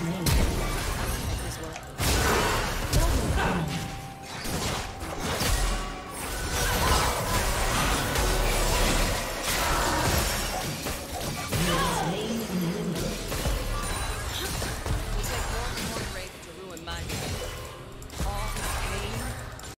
slain.